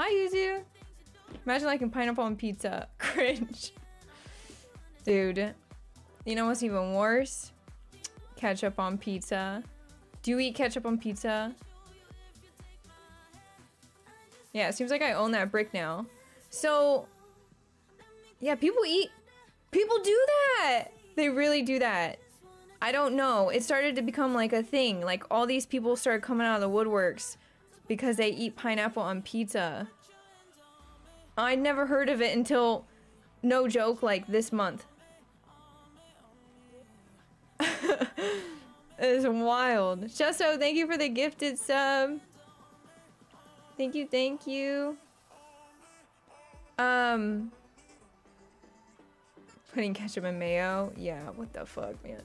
Hi, Yuzu. Imagine liking pineapple on pizza. Cringe. Dude. You know what's even worse? Ketchup on pizza. Do you eat ketchup on pizza? Yeah, it seems like I own that brick now. So, yeah, people eat. People do that. They really do that. I don't know. It started to become like a thing. Like all these people started coming out of the woodworks because they eat pineapple on pizza. I'd never heard of it until, no joke, like this month. it's wild. Chesto, thank you for the gifted sub. Thank you, thank you. Um, putting ketchup and mayo. Yeah, what the fuck, man.